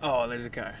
Oh, there's a car.